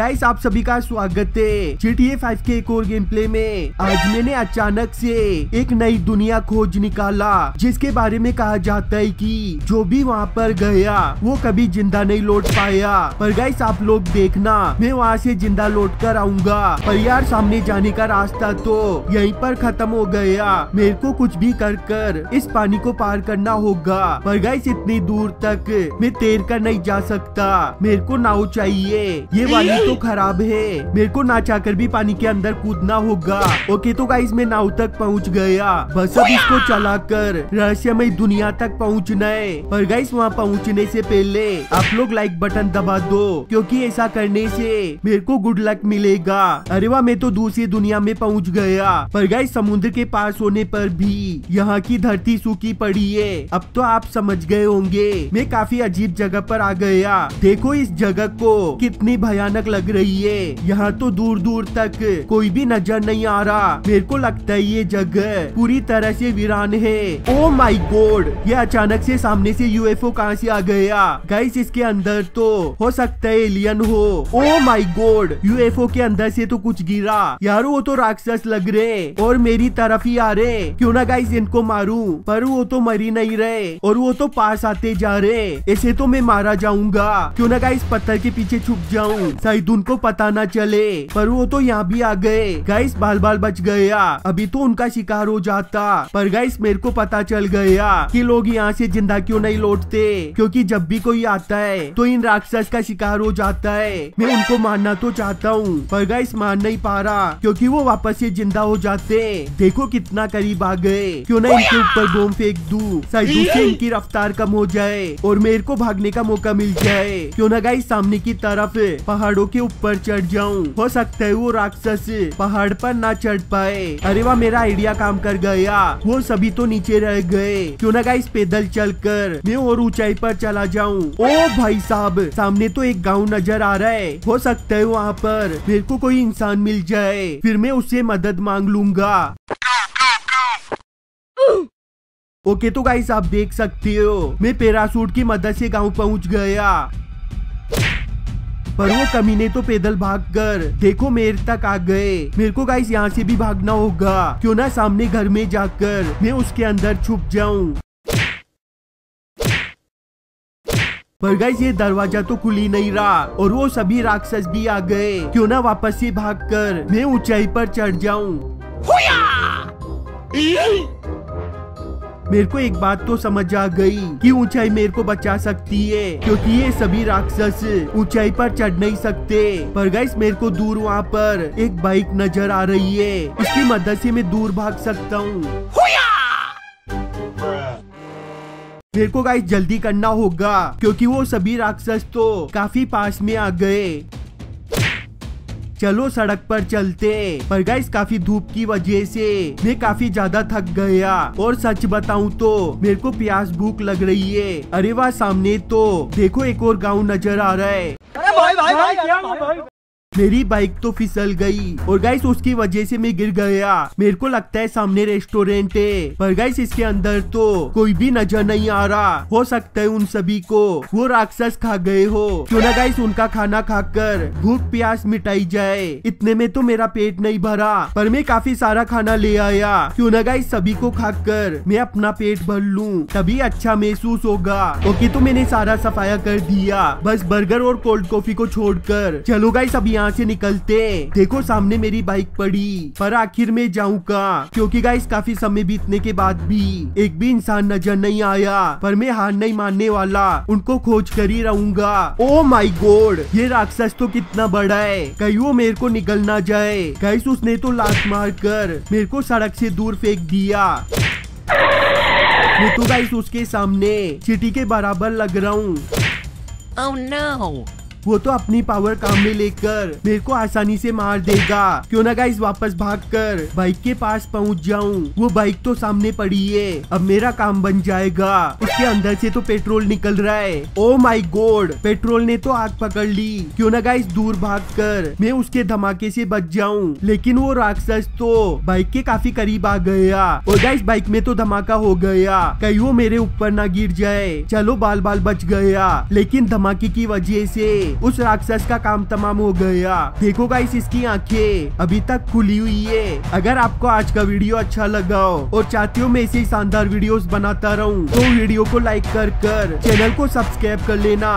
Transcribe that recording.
Guys आप सभी का स्वागत है। GTA 5 के एक और गेम प्ले में। आज मैंने अचानक से एक नई दुनिया खोज निकाला जिसके बारे में कहा जाता है कि जो भी वहाँ पर गया वो कभी ज़िंदा नहीं लौट पाया। पर गाइस आप लोग देखना मैं वहाँ से ज़िंदा लौट कर आऊँगा। पर यार सामने जाने का रास्ता तो यहीं पर खत्म हो गया। मेरे को कुछ भी कर कर इस पानी को पार करना होगा। पर गाइस इतनी दूर तक मैं तैर कर नहीं जा सकता। मेरे को नाव चाहिए। ये वाली तो खराब है। मेरे को ना चाहकर भी पानी के अंदर कूदना होगा। ओके तो गाइस मैं नाव तक पहुँच गया। बस अब इसको चलाकर रहस्यमय दुनिया तक पहुँचना है। पर गाइस वहाँ पहुँचने से पहले आप लोग लाइक बटन दबा दो, क्योंकि ऐसा करने से मेरे को गुड लक मिलेगा। अरे वाह, मैं तो दूसरी दुनिया में पहुँच गया। पर गाइस समुद्र के पास होने पर भी यहाँ की धरती सूखी पड़ी है। अब तो आप समझ गए होंगे। मैं काफ़ी अजीब जगह पर आ गया। देखो इस जगह को, कितनी भयानक लग रही है। यहाँ तो दूर दूर तक कोई भी नज़र नहीं आ रहा। मेरे को लगता है ये जगह पूरी तरह से वीरान है। ओ माई गॉड ये अचानक से सामने से यूएफओ कहाँ से आ गया? गाइस इसके अंदर तो हो सकता है एलियन हो। ओ माई गॉड यूएफओ के अंदर से तो कुछ गिरा। यार, वो तो राक्षस लग रहे। और मेरी तरफ़ ही आ रहे। क्यों ना गाइस इनको मारू? पर वो तो मरी नहीं रहे। और वो तो पास आते जा रहे। ऐसे तो मैं मारा जाऊँगा। क्यों ना गाइस पत्थर के पीछे छुप जाऊँ। शायद उनको पता ना चले, पर वो तो यहाँ भी आ गए। गाइस बाल बाल बच गया। अभी तो उनका शिकार हो जाता। पर गाइस मेरे को पता चल गया कि लोग यहाँ से ज़िंदा क्यों नहीं लौटते। क्योंकि जब भी कोई आता है तो इन राक्षस का शिकार हो जाता है। मैं उनको मारना तो चाहता हूँ, पर गाइस मार नहीं पा रहा। क्योंकि वो वापस से ज़िंदा हो जाते। देखो कितना करीब आ गए। क्यों ना इनके ऊपर बम फेंक दू? शायद उससे इनकी रफ्तार कम हो जाए, और मेरे को भागने का मौका मिल जाए। क्यों ना गाइस सामने की तरफ़ पहाड़ों के ऊपर चढ़ जाऊँ। हो सकता है वो राक्षस पहाड़ पर ना चढ़ पाए। अरे वाह, मेरा आइडिया काम कर गया। वो सभी तो नीचे रह गए। क्यों ना गाइस पैदल चलकर मैं और ऊंचाई पर चला जाऊँ। ओ भाई साहब, सामने तो एक गाँव नज़र आ रहा है। हो सकता है वहाँ पर मेरे को कोई इंसान मिल जाए। फिर मैं उससे मदद मांग लूँगा। ओके तो गाइस आप देख सकते हो, मैं पैरासूट की मदद से गाँव पहुँच गया। पर वो कमीने तो पैदल भाग कर देखो मेरे तक आ गए। मेरे को गाइस यहाँ से भी भागना होगा। क्यों ना सामने घर में जाकर मैं उसके अंदर छुप जाऊँ। पर गाइस ये दरवाज़ा तो खुल ही नहीं रहा और वो सभी राक्षस भी आ गए। क्यों ना वापस से भागकर मैं ऊंचाई पर चढ़ जाऊँ। मेरे को एक बात तो समझ आ गई कि ऊंचाई मेरे को बचा सकती है क्योंकि ये सभी राक्षस ऊंचाई पर चढ़ नहीं सकते। पर गाइस मेरे को दूर वहाँ पर एक बाइक नज़र आ रही है। इसकी मदद से मैं दूर भाग सकता हूँ। मेरे को गाइस जल्दी करना होगा क्योंकि वो सभी राक्षस तो काफ़ी पास में आ गए। चलो सड़क पर चलते। पर गाइस काफ़ी धूप की वजह से मैं काफ़ी ज़्यादा थक गया। और सच बताऊँ तो मेरे को प्यास भूख लग रही है। अरे वाह सामने तो देखो एक और गाँव नज़र आ रहा है। अरे भाई भाई भाई क्या भाई मेरी बाइक तो फिसल गई और गाइस उसकी वजह से मैं गिर गया। मेरे को लगता है सामने रेस्टोरेंट है। पर गाइस इसके अंदर तो कोई भी नज़र नहीं आ रहा। हो सकता है उन सभी को। वो राक्षस खा गए हो। क्यों ना गाइस उनका खाना खाकर भूख प्यास मिटाई जाए। इतने में तो मेरा पेट नहीं भरा। पर मैं काफ़ी सारा खाना ले आया। क्यों ना गाइस सभी को खाकर मैं अपना पेट भर लूँ। तभी अच्छा महसूस होगा। ओके तो मैंने सारा सफाया कर दिया। बस बर्गर और कोल्ड कॉफ़ी को छोड़कर। चलो गाइस अब यहाँ से निकलते। देखो, सामने मेरी बाइक पड़ी। पर आखिर में जाऊँ का क्योंकि गाइस काफ़ी समय बीतने के बाद भी एक भी इंसान नज़र नहीं आया। पर मैं हार नहीं मानने वाला। उनको खोज कर ही रहूँगा। ओ माई गोड ये राक्षस तो कितना बड़ा है। कहीं वो मेरे को निकल ना जाए। गाइस उसने तो लात मार कर मेरे को सड़क से दूर फेंक दिया। मैं तो गाइस उसके सामने चिटी के बराबर लग रहा हूँ। Oh no! वो तो अपनी पावर काम में लेकर मेरे को आसानी से मार देगा। क्यों ना गाइस वापस भागकर बाइक के पास पहुँच जाऊँ? वो बाइक तो सामने पड़ी है। अब मेरा काम बन जाएगा। उसके अंदर से तो पेट्रोल निकल रहा है। ओ माई गॉड पेट्रोल ने तो आग पकड़ ली। क्यों ना गाइस दूर भागकर मैं उसके धमाके से बच जाऊँ? लेकिन वो राक्षस तो बाइक के काफ़ी करीब आ गया। और गाइस बाइक में तो धमाका हो गया। कहीं वो मेरे ऊपर ना गिर जाए। चलो बाल बाल बच गया। लेकिन धमाके की वजह से उस राक्षस का काम तमाम हो गया। देखो गाइस इसकी आँखें। अभी तक खुली हुई है। अगर आपको आज का वीडियो अच्छा लगा हो और चाहती हो मैं ऐसे शानदार वीडियोस बनाता रहूँ तो वीडियो को लाइक कर कर चैनल को सब्सक्राइब कर लेना।